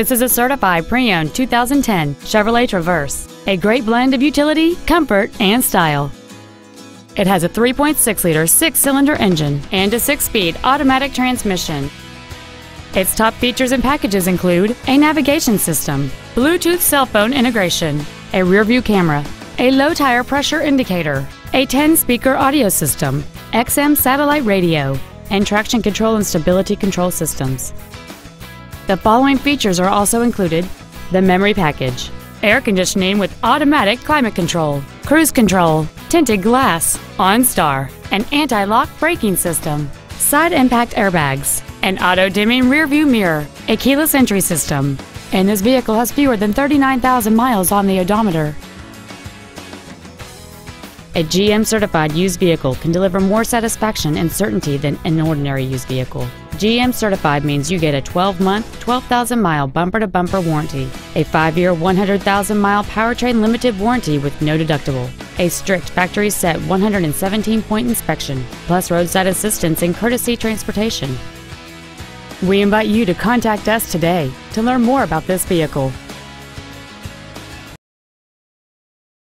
This is a certified pre-owned 2010 Chevrolet Traverse, a great blend of utility, comfort, and style. It has a 3.6-liter six-cylinder engine and a six-speed automatic transmission. Its top features and packages include a navigation system, Bluetooth cell phone integration, a rear-view camera, a low tire pressure indicator, a 10-speaker audio system, XM satellite radio, and traction control and stability control systems. The following features are also included the memory package, air conditioning with automatic climate control, cruise control, tinted glass, OnStar, an anti-lock braking system, side impact airbags, an auto-dimming rearview mirror, a keyless entry system, and this vehicle has fewer than 39,000 miles on the odometer. A GM certified used vehicle can deliver more satisfaction and certainty than an ordinary used vehicle. GM certified means you get a 12 month, 12,000 mile bumper to bumper warranty, a 5 year, 100,000 mile powertrain limited warranty with no deductible, a strict factory set 117 point inspection, plus roadside assistance and courtesy transportation. We invite you to contact us today to learn more about this vehicle.